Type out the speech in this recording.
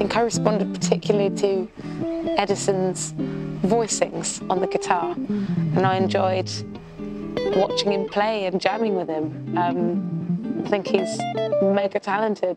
think I responded particularly to Edison's voicings on the guitar, and I enjoyed watching him play and jamming with him. Um, I think he's mega talented.